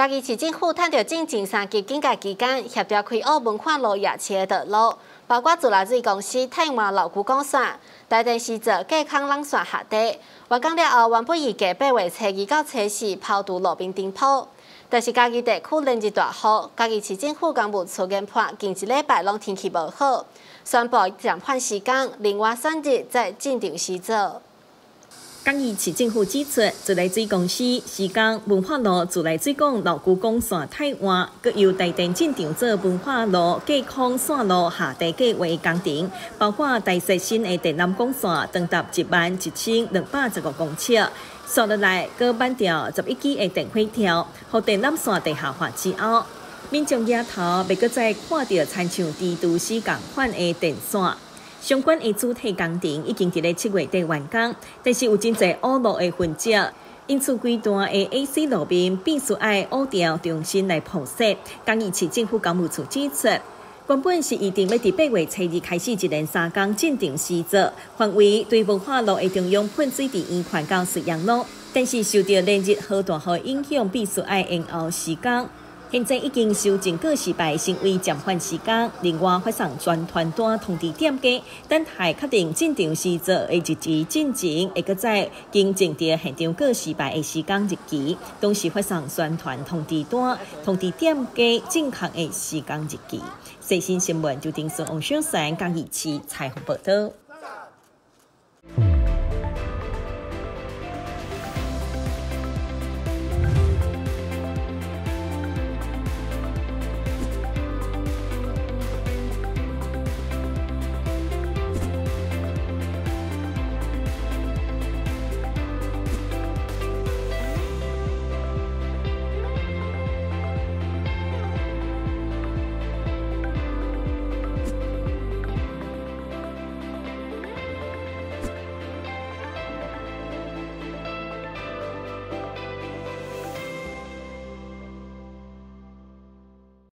嘉义市政府趁着进前三级警戒期间，协调开澳文化路夜车的道路，包括自来水公司太华老古公线、台电时做健康冷线下底。完工了后，原本预计八月初二到初四抛除路边顶铺，但是嘉义地区连日大雨，嘉义市政府公务处研判近一礼拜拢天气无好，宣布暂缓时间，另外三日再进场施作。嘉义市政府指出，自来水公司施工文化路自来水管老古公线太弯，佮由台电进场做文化路健康线路下地计划工程，包括大石新的电缆公线长达一万一千两百十五公尺，刷落来佮板条十一支的电火条，和电缆线地下化之后，民众抬头未佮再看到参像地都市共款的电线。相关的主体工程已经伫咧七月底完工，但是有真侪污路的痕迹，因此规段的 AC 路面必须爱污掉重新来铺设。刚义市政府公务处指出，原本是预定要伫八月初二开始一连三工进场施作，范围对文化路的中央喷水池延宽到水阳路，但是受到连日好大雨影响，必须爱延后施工。现在已经修正过失败，成为暂缓时间。另外发送全团单通知店家，等待确定进场时做的日期进程，会搁在经证的现场各失败的时间日期，同时发送宣传通知单通知店家正确的时间日期。最新新闻就听从王先生讲一期采访报道。